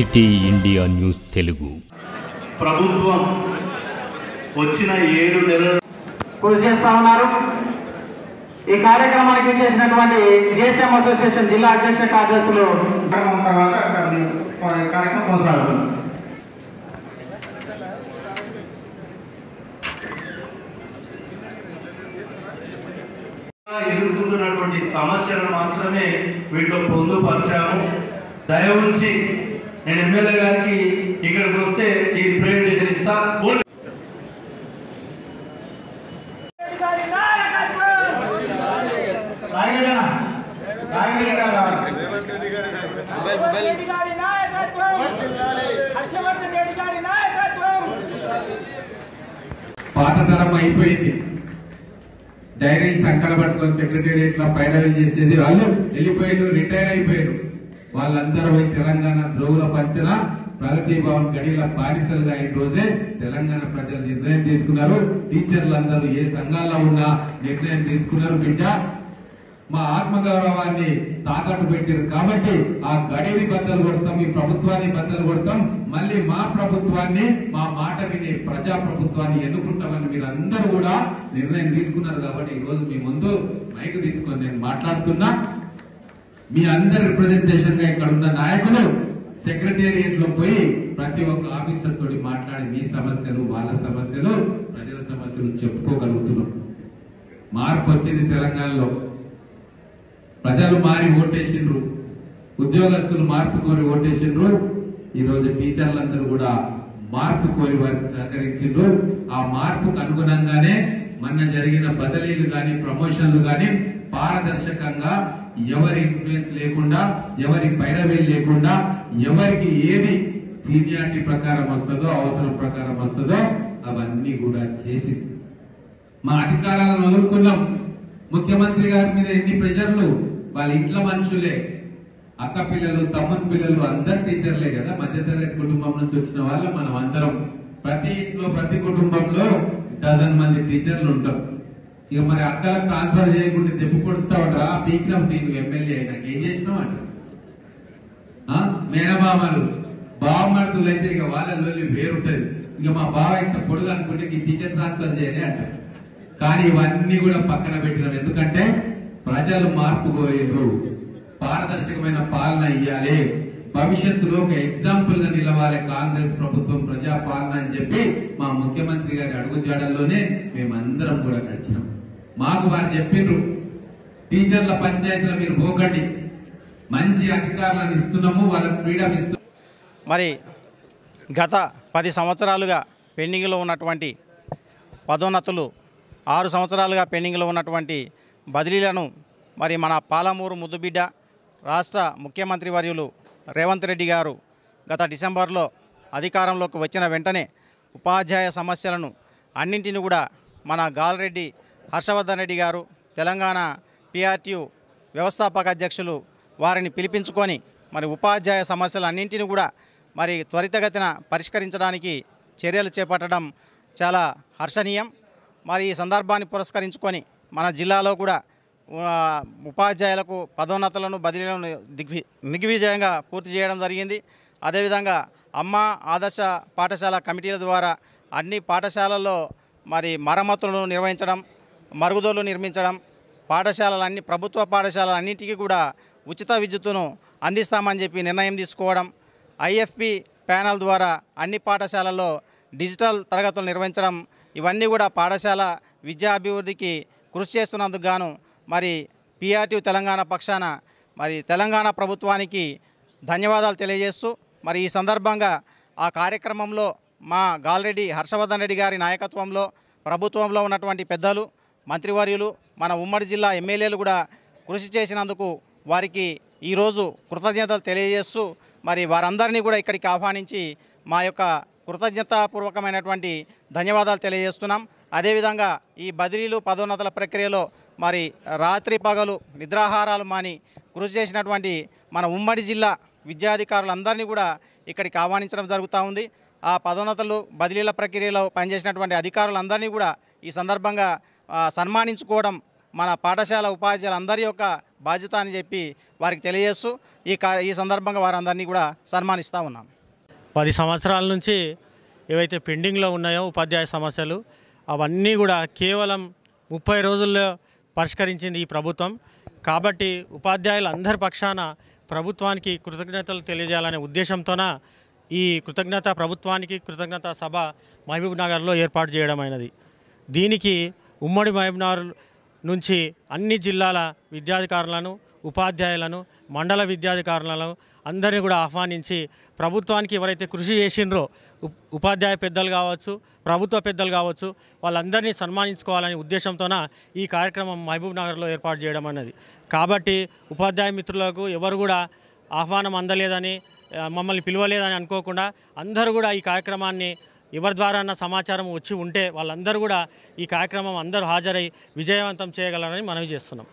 City India news Telugu. ప్రభుత్వం వచ్చిన ఏడు నెలల కృషి చేస్తా ఉన్నారు. ఈ కార్యక్రమానికి చేసినటువంటి జిహెచ్ఎం అసోసియేషన్ జిల్లా అధ్యక్ష కార్యదర్శులు కార్యక్రమం తర్వాత ఈ కార్యక్రమం కొనసాగుతుంది. ఎదుర్కొంటున్నటువంటి సమస్యలను మాత్రమే వీటిలో పొందుపరిచాము. దయ ఉంచి నేను ఎమ్మెల్యే గారికి ఇక్కడికి వస్తే ఈ ప్రెజెంటేషన్ ఇస్తా. పాత తరం అయిపోయింది. డైరీ సంకల పట్టుకొని సెక్రటేరియట్లో పైరవీ చేసేది వాళ్ళు వెళ్ళిపోయారు రిటైర్ అయిపోయారు వాళ్ళందరూ పోయి తెలంగాణ ద్రోగుల పంచన ప్రగతి భవన్ గడిల బానిసలుగా అయిన రోజే తెలంగాణ ప్రజలు నిర్ణయం తీసుకున్నారు. టీచర్లు అందరూ ఏ సంఘాల్లో ఉన్నా నిర్ణయం తీసుకున్నారు బిడ్డ. మా ఆత్మగౌరవాన్ని తాకట్టు పెట్టారు కాబట్టి ఆ గడిని బద్దలు కొడతాం ఈ ప్రభుత్వాన్ని బద్దలు కొడతాం. మళ్ళీ మా ప్రభుత్వాన్ని మా మాట విని ప్రజా ప్రభుత్వాన్ని ఎన్నుకుంటామని మీరు అందరూ కూడా నిర్ణయం తీసుకున్నారు కాబట్టి ఈ రోజు మీ ముందు మైక్ తీసుకొని నేను మాట్లాడుతున్నా. మీ అందరి రిప్రజెంటేషన్గా ఇక్కడ ఉన్న నాయకులు సెక్రటేరియట్లో పోయి ప్రతి ఒక్క ఆఫీసర్ తోటి మాట్లాడి మీ సమస్యలు వాళ్ళ సమస్యలు ప్రజల సమస్యలు చెప్పుకోగలుగుతున్నాం. మార్పు వచ్చింది తెలంగాణలో. ప్రజలు మారి ఓటేసిండ్రు. ఉద్యోగస్తులు మార్పు కోరి ఓటేసిండ్రు. ఈ రోజు టీచర్లందరూ కూడా మార్పు కోరి వారికి సహకరించిండ్రు. ఆ మార్పుకు అనుగుణంగానే మొన్న జరిగిన బదిలీలు కానీ ప్రమోషన్లు గాని పారదర్శకంగా ఎవరి ఇన్ఫ్లుయెన్స్ లేకుండా ఎవరి పైరవీ లేకుండా ఎవరికి ఏది సీనియారిటీ ప్రకారం వస్తుందో అవసరం ప్రకారం వస్తుందో అవన్నీ కూడా చేసింది మా అధికారాలను వదులుకున్నాం. ముఖ్యమంత్రి గారి మీద ఎన్ని ప్రెషర్లు? వాళ్ళ ఇంట్లో మనుషులే. అక్క పిల్లలు తమ్ముని పిల్లలు అందరు టీచర్లే కదా. మధ్యతరగతి కుటుంబం నుంచి వచ్చిన వాళ్ళ మనం అందరం. ప్రతి ఇంట్లో ప్రతి కుటుంబంలో డజన్ మంది టీచర్లు ఉంటారు. ఇక మరి అక్కలకు ట్రాన్స్ఫర్ చేయకుండా దెబ్బ కొడుతా ఉంటారా పీకినావు తీను ఎమ్మెల్యే అయినాక ఏం చేసినావు అంట? ఆ? మేనమామలు. బావమరుదులు అయితే ఇక వాళ్ళ వేరుంటది. ఇక మా బావ ఇంత పొడుగు అనుకుంటే ఈ టీచర్ ట్రాన్స్ఫర్ చేయని అంటారు కానీ ఇవన్నీ కూడా పక్కన పెట్టినాం. ఎందుకంటే ప్రజలు మార్పు కోరిండ్రు పారదర్శకమైన పాలన ఇయ్యాలి. భవిష్యత్తులో ఒక ఎగ్జాంపుల్గా నిలవాలి కాంగ్రెస్ ప్రభుత్వం ప్రజాపాలన అని చెప్పి మా ముఖ్యమంత్రి గారి అడుగుజాడల్లోనే మేమందరం కూడా నడిచినాం. మాకు వారు చెప్పిండ్రు టీచర్ల పంచాయతీలో మీరు పోకండి. మంచి అధికారులను ఇస్తున్నాము వాళ్ళకు ఫ్రీడమ్ ఇస్తున్నాము మరి గత పది సంవత్సరాలుగా పెండింగ్లో ఉన్నటువంటి పదోన్నతులు ఆరు సంవత్సరాలుగా పెండింగ్లో ఉన్నటువంటి బదిలీలను మరి మన పాలమూరు ముద్దుబిడ్డ రాష్ట్ర ముఖ్యమంత్రి వర్యులు రేవంత్ రెడ్డి గారు గత డిసెంబర్లో అధికారంలోకి వచ్చిన వెంటనే ఉపాధ్యాయ సమస్యలను అన్నింటిని కూడా మన గాలరెడ్డి హర్షవర్ధన్ రెడ్డి గారు తెలంగాణ పిఆర్టీయు వ్యవస్థాపక అధ్యక్షులు వారిని పిలిపించుకొని మరి ఉపాధ్యాయ సమస్యలు అన్నింటిని కూడా మరి త్వరితగతిన పరిష్కరించడానికి చర్యలు చేపట్టడం చాలా హర్షణీయం. మరి ఈ సందర్భాన్ని పురస్కరించుకొని మన జిల్లాలో కూడా ఉపాధ్యాయులకు పదోన్నతులను బదిలీలను దిగ్వి దిగ్విజయంగా పూర్తి చేయడం జరిగింది. అదేవిధంగా అమ్మ ఆదర్శ పాఠశాల కమిటీల ద్వారా అన్ని పాఠశాలల్లో మరి మరమ్మతులను నిర్వహించడం మరుగుదొడ్లు నిర్మించడం పాఠశాలలు అన్ని ప్రభుత్వ పాఠశాలలు అన్నింటికీ కూడా ఉచిత విద్యుత్తును అందిస్తామని చెప్పి నిర్ణయం తీసుకోవడం ఐఎఫ్పి ప్యానల్ ద్వారా అన్ని పాఠశాలల్లో డిజిటల్ తరగతులు నిర్వహించడం ఇవన్నీ కూడా పాఠశాల విద్యా అభివృద్ధికి కృషి చేస్తున్నందుకు గాను మరి పిఆర్టీ తెలంగాణ పక్షాన మరి తెలంగాణ ప్రభుత్వానికి ధన్యవాదాలు తెలియజేస్తూ మరి ఈ సందర్భంగా ఆ కార్యక్రమంలో మా గాల్రెడ్డి హర్షవర్ధన్ రెడ్డి గారి నాయకత్వంలో ప్రభుత్వంలో ఉన్నటువంటి పెద్దలు మంత్రివర్యులు మన ఉమ్మడి జిల్లా ఎమ్మెల్యేలు కూడా కృషి చేసినందుకు వారికి ఈరోజు కృతజ్ఞతలు తెలియజేస్తూ మరి వారందరినీ కూడా ఇక్కడికి ఆహ్వానించి మా యొక్క కృతజ్ఞతాపూర్వకమైనటువంటి ధన్యవాదాలు తెలియజేస్తున్నాం. అదేవిధంగా ఈ బదిలీలు పదోన్నతుల ప్రక్రియలో మరి రాత్రి పగలు నిద్రాహారాలు మాని కృషి చేసినటువంటి మన ఉమ్మడి జిల్లా విద్యాధికారులందరినీ కూడా ఇక్కడికి ఆహ్వానించడం జరుగుతూ ఉంది. ఆ పదోన్నతులు బదిలీల ప్రక్రియలో పనిచేసినటువంటి అధికారులందరినీ కూడా ఈ సందర్భంగా సన్మానించుకోవడం మన పాఠశాల ఉపాధ్యాయులందరి యొక్క బాధ్యత అని చెప్పి వారికి తెలియజేస్తూ ఈ ఈ సందర్భంగా వారందరినీ కూడా సన్మానిస్తూ ఉన్నాం. పది సంవత్సరాల నుంచి ఏవైతే పెండింగ్లో ఉన్నాయో ఉపాధ్యాయ సమస్యలు అవన్నీ కూడా కేవలం ముప్పై రోజుల్లో పరిష్కరించింది ఈ ప్రభుత్వం. కాబట్టి ఉపాధ్యాయుల అందరి పక్షాన ప్రభుత్వానికి కృతజ్ఞతలు తెలియజేయాలనే ఉద్దేశంతోన ఈ కృతజ్ఞత ప్రభుత్వానికి కృతజ్ఞత సభ మహబూబ్ నగర్లో ఏర్పాటు చేయడమైనది దీనికి ఉమ్మడి మహబూబ్నగర్ నుంచి అన్ని జిల్లాల విద్యాధికారులను ఉపాధ్యాయులను మండల విద్యాధికారులను అందరినీ కూడా ఆహ్వానించి ప్రభుత్వానికి ఎవరైతే కృషి చేసిండ్రో ఉపాధ్యాయ పెద్దలు కావచ్చు ప్రభుత్వ పెద్దలు కావచ్చు వాళ్ళందరినీ సన్మానించుకోవాలనే ఉద్దేశంతోన ఈ కార్యక్రమం మహబూబ్ నగర్లో ఏర్పాటు చేయడం అన్నది. కాబట్టి ఉపాధ్యాయ మిత్రులకు ఎవరు కూడా ఆహ్వానం అందలేదని మమ్మల్ని పిలవలేదని అనుకోకుండా అందరూ కూడా ఈ కార్యక్రమాన్ని ఎవరి ద్వారా సమాచారం వచ్చి ఉంటే వాళ్ళందరూ కూడా ఈ కార్యక్రమం అందరూ హాజరై విజయవంతం చేయగలరని మనవి చేస్తున్నాం.